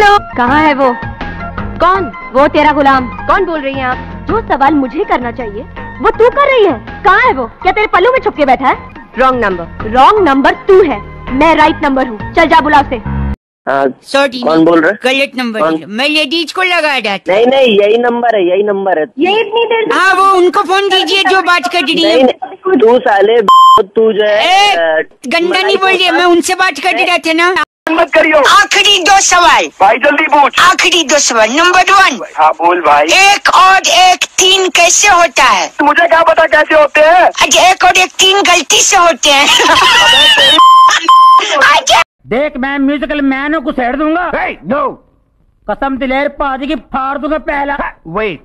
Hello. कहाँ है वो? कौन? वो तेरा गुलाम। कौन बोल रही हैं आप? जो सवाल मुझे करना चाहिए वो तू कर रही है। कहाँ है वो? क्या तेरे पल्लू में छुप के बैठा है? रॉन्ग नंबर रॉन्ग नंबर तू है। मैं राइट नंबर हूँ। चल जा बुला उसे। हाँ सॉरी कौन बोल रहे गलत नंबर मैं लेडीज़ को लगा था। नहीं नहीं यही नंबर है यही नंबर है। यही इतनी देर हाँ वो उनको फ़ोन कीजिए जो बात कर रही है। तू साले तू जो है गंदा नहीं बोल रही मैं उनसे बात कर रहा था ना। मत करियो। आखिरी दो सवाल। भाई जल्दी पूछ। आखिरी दो सवाल। नंबर वन हाँ बोल भाई। एक और एक तीन कैसे होता है? मुझे क्या पता कैसे होते हैं? अच्छा एक और एक तीन गलती से होते हैं। देख मैं म्यूजिकल मैन को घुसेड़ दूँगा? नो कसम दिलेर पाजी की फाड़ दूँगा पहला। Wait.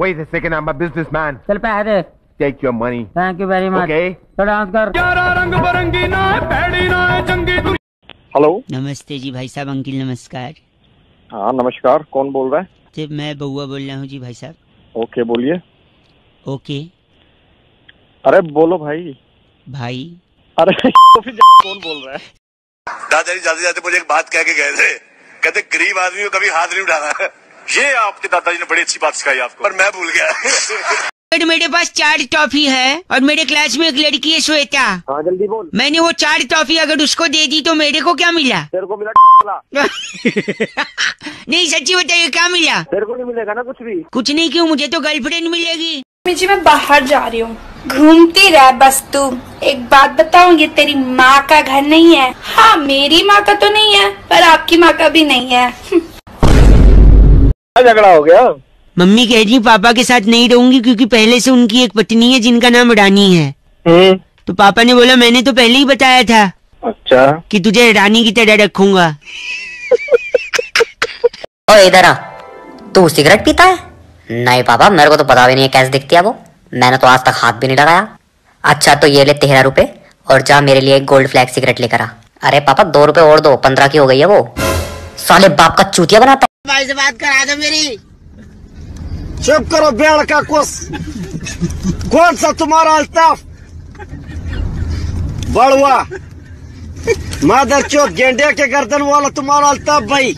Wait a second, I'm a businessman. चल पैसे दे। Take your money. Thank you very much? तो डांस कर। हेलो नमस्ते जी भाई साहब अंकिल नमस्कार। हाँ नमस्कार। कौन बोल रहा है? जी मैं बउआ बोल रहा हूँ जी भाई साहब। ओके बोलिए। ओके। अरे बोलो भाई। भाई। अरे तो फिर कौन बोल रहा है? दादाजी जाते जाते मुझे एक बात कह के गए थे। कहते गरीब आदमी को कभी हाथ नहीं उठाना ये आपके दादाजी ने बड़ी अच्छी बात सिखाई आपको। पर मैं भूल गया। और मेरे पास चार टॉफी है और मेरे क्लास में एक लड़की है श्वेता। हाँ जल्दी बोल। मैंने वो चार टॉफी अगर उसको दे दी तो मेरे को क्या मिला? तेरे को मिला नहीं सच्ची बताइए क्या मिला? तेरे को नहीं मिलेगा ना कुछ भी। कुछ नहीं क्यों? मुझे तो गर्लफ्रेंड मिलेगी। जी मैं बाहर जा रही हूँ। घूमती रह बस तू। एक बात बताऊँ ये तेरी माँ का घर नहीं है। हाँ मेरी माँ का तो नहीं है पर आपकी माँ का भी नहीं है। झगड़ा हो गया? मम्मी कह रही पापा के साथ नहीं रहूँगी क्योंकि पहले से उनकी एक पत्नी है जिनका नाम रानी है। हम्म। तो पापा ने बोला मैंने तो पहले ही बताया था अच्छा। कि तुझे रानी की तरह रखूँगा। ओ इधर आ। तू सिगरेट पीता है? नहीं पापा मेरे को तो पता भी नहीं है कैसे दिखती है वो। मैंने तो आज तक हाथ भी नहीं लगाया। अच्छा तो ये ले तेरह रुपए और जा मेरे लिए एक गोल्ड फ्लैग सिगरेट लेकर आ। अरे पापा दो रुपए और दो पंद्रह की हो गई है वो। साले बाप का चूतिया बनाता भाई से बात करा दो मेरी। चुप करो बेड़ का कुछ कौन सा तुम्हारा अल्ताफ? बड़ुआ, मादर चौक गेंडे के गर्दन वाला तुम्हारा अल्ताफ भाई।